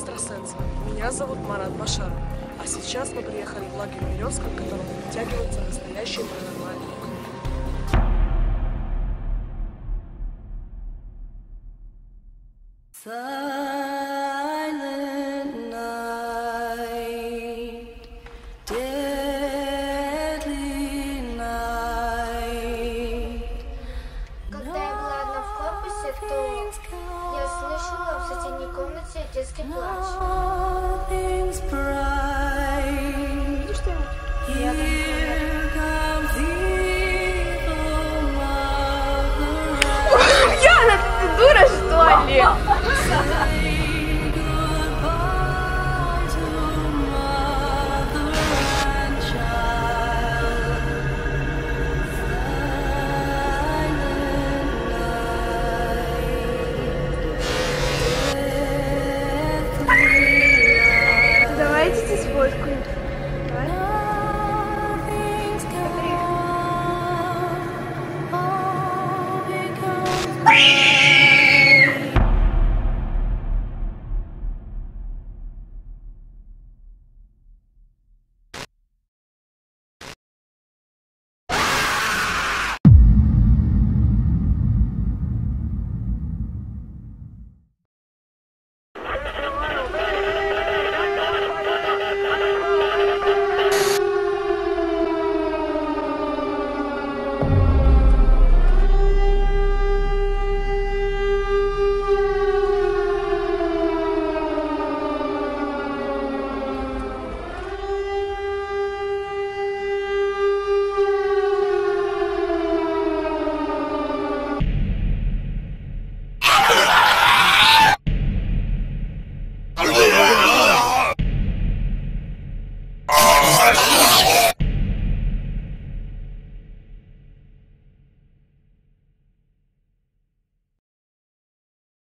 экстрасенса. Меня зовут Марат Башаров. А сейчас мы приехали в лагерь Березка, в котором притягиваются настоящие паранормальные. Silent Oh. earthquake. Yes!